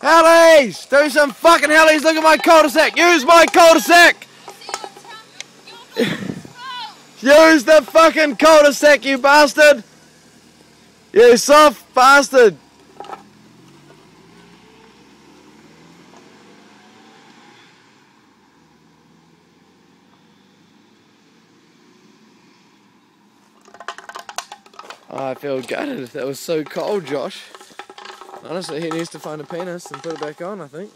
Hellies! Do some fucking hellies! Look at my cul-de-sac! Use my cul-de-sac! Use the fucking cul-de-sac, you bastard! You soft bastard! I feel gutted. That was so cold, Josh. Honestly, he needs to find a penis and put it back on, I think.